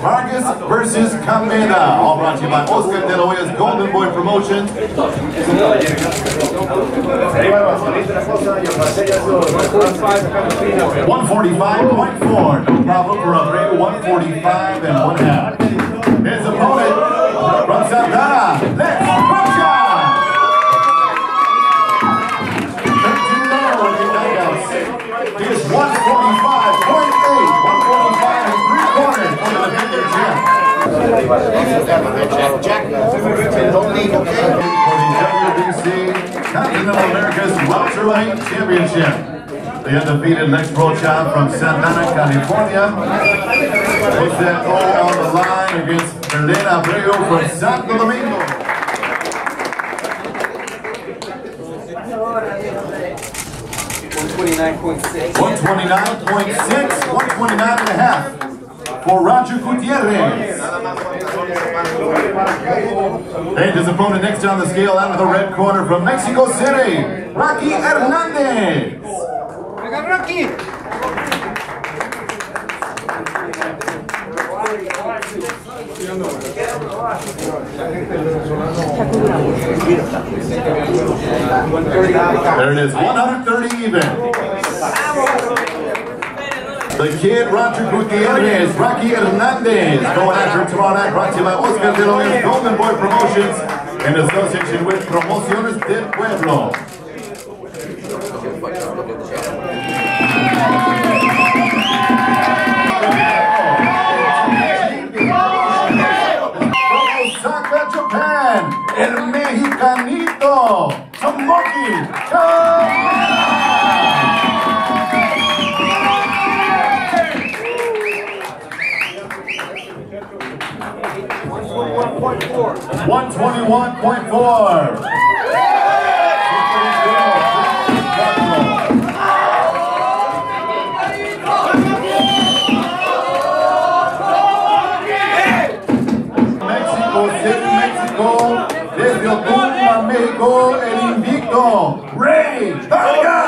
Vargas versus Kameda. All brought to you by Oscar De La Hoya's Golden Boy Promotions. 145.4. No problem for a great 145 and one half. His opponent from Santa Ana, Lex Rocha. 13 0 with the knockouts. He is 145.8. 145 and three quarters for the defending champ. For the WBC Continental America's Welterweight Championship. The undefeated Lex Rocha from Santa Ana, California. Puts that all on the line against Berlin Abreu from Santo Domingo. Twenty-nine point six. 129.6, 129 and a half for Roger Gutierrez. And his opponent next on the scale out of the red corner from Mexico City, Rocky Hernandez. Rocky. There it is, 130 even. The kid Roger Gutierrez, Rocky Hernandez, going after tomorrow night, brought to you by Oscar De Hoya's Golden Boy Promotions in association with Promociones del Pueblo. Osaka, Japan, el mexicanito, 121.4. Mexico, desde Otumba, México, el invicto, Rey Vargas.